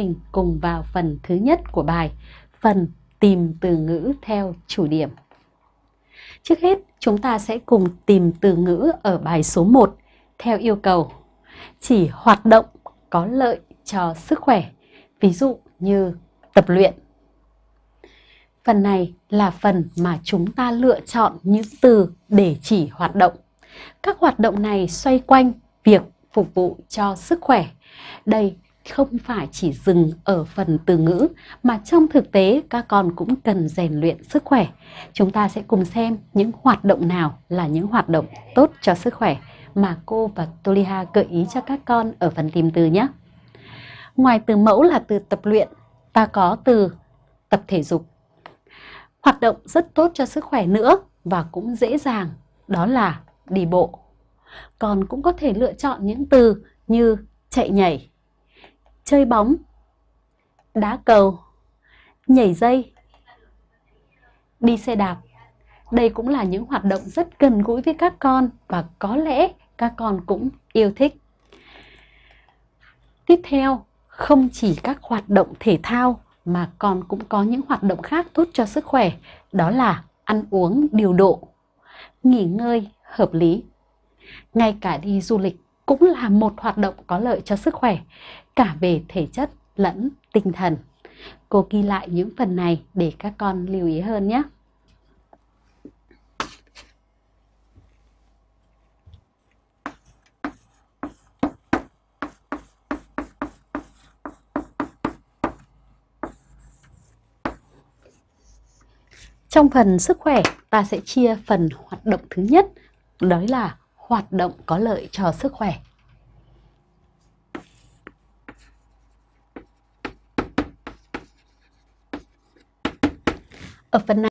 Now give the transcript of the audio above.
Mình cùng vào phần thứ nhất của bài, phần tìm từ ngữ theo chủ điểm. Trước hết, chúng ta sẽ cùng tìm từ ngữ ở bài số 1 theo yêu cầu. Chỉ hoạt động có lợi cho sức khỏe, ví dụ như tập luyện. Phần này là phần mà chúng ta lựa chọn những từ để chỉ hoạt động. Các hoạt động này xoay quanh việc phục vụ cho sức khỏe. Đây không phải chỉ dừng ở phần từ ngữ mà trong thực tế các con cũng cần rèn luyện sức khỏe. Chúng ta sẽ cùng xem những hoạt động nào là những hoạt động tốt cho sức khỏe mà cô và Toliha gợi ý cho các con ở phần tìm từ nhé. Ngoài từ mẫu là từ tập luyện, ta có từ tập thể dục. Hoạt động rất tốt cho sức khỏe nữa và cũng dễ dàng, đó là đi bộ. Còn cũng có thể lựa chọn những từ như chạy nhảy, chơi bóng, đá cầu, nhảy dây, đi xe đạp. Đây cũng là những hoạt động rất gần gũi với các con và có lẽ các con cũng yêu thích. Tiếp theo, không chỉ các hoạt động thể thao mà còn cũng có những hoạt động khác tốt cho sức khỏe, đó là ăn uống điều độ, nghỉ ngơi hợp lý. Ngay cả đi du lịch cũng là một hoạt động có lợi cho sức khỏe, cả về thể chất lẫn tinh thần. Cô ghi lại những phần này để các con lưu ý hơn nhé. Trong phần sức khỏe, ta sẽ chia phần hoạt động thứ nhất, đó là hoạt động có lợi cho sức khỏe. Ở phần này